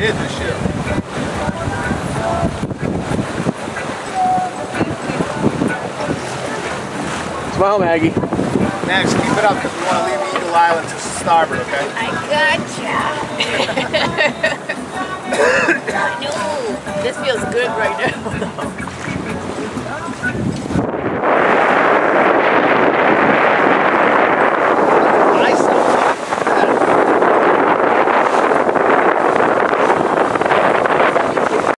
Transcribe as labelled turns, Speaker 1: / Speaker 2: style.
Speaker 1: is the ship.
Speaker 2: Smile, Maggie.
Speaker 1: Max, keep it up because we want to leave Eagle Island to starboard, okay?
Speaker 3: I gotcha. I know. This feels good right now.